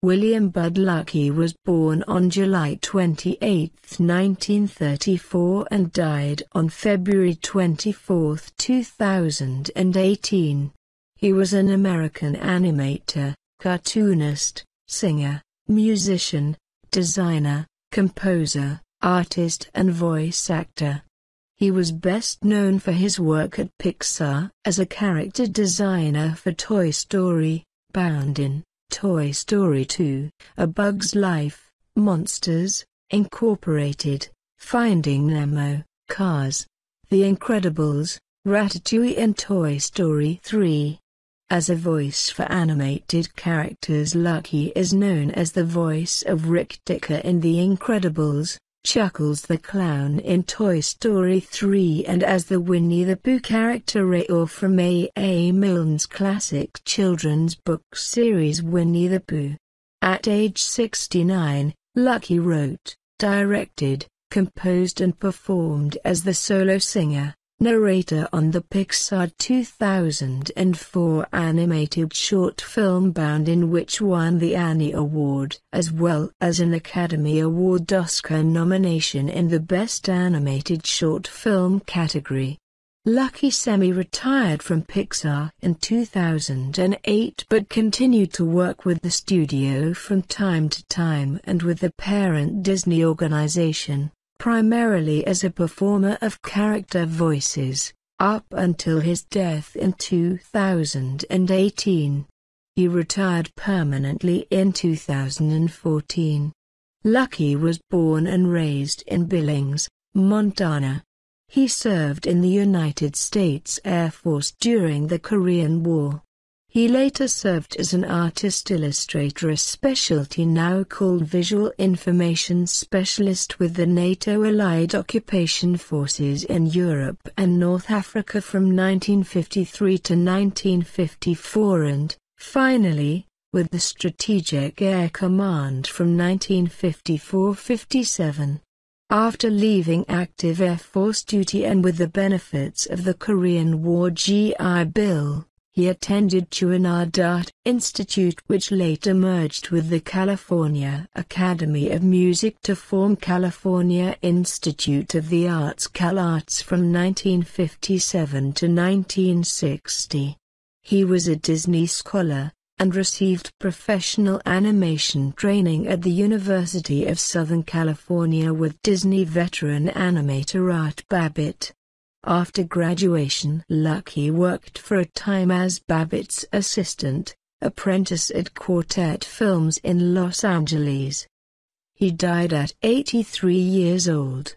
William Bud Luckey was born on July 28, 1934 and died on February 24, 2018. He was an American animator, cartoonist, singer, musician, designer, composer, artist and voice actor. He was best known for his work at Pixar as a character designer for Toy Story, Boundin' Toy Story 2, A Bug's Life, Monsters, Incorporated, Finding Nemo, Cars, The Incredibles, Ratatouille and Toy Story 3. As a voice for animated characters Luckey is known as the voice of Rick Dicker in The Incredibles, Chuckles the Clown in Toy Story 3 and as the Winnie the Pooh character Eeyore from A. A. Milne's classic children's book series Winnie the Pooh. At age 69, Luckey wrote, directed, composed and performed as the solo singer, narrator on the Pixar 2004 animated short film Boundin' which won the Annie Award, as well as an Academy Award Oscar nomination in the Best Animated Short Film category. Luckey semi-retired from Pixar in 2008 but continued to work with the studio from time to time and with the parent Disney organization primarily as a performer of character voices, up until his death in 2018. He retired permanently in 2014. Luckey was born and raised in Billings, Montana. He served in the United States Air Force during the Korean War. He later served as an artist illustrator a specialty now called Visual Information Specialist with the NATO Allied Occupation Forces in Europe and North Africa from 1953 to 1954 and, finally, with the Strategic Air Command from 1954-57. After leaving active Air Force duty and with the benefits of the Korean War GI Bill, he attended Chouinard Art Institute which later merged with the California Academy of Music to form California Institute of the Arts CalArts from 1957 to 1960. He was a Disney scholar, and received professional animation training at the University of Southern California with Disney veteran animator Art Babbitt. After graduation Luckey worked for a time as Babbitt's assistant, apprentice at Quartet Films in Los Angeles. He died at 83 years old.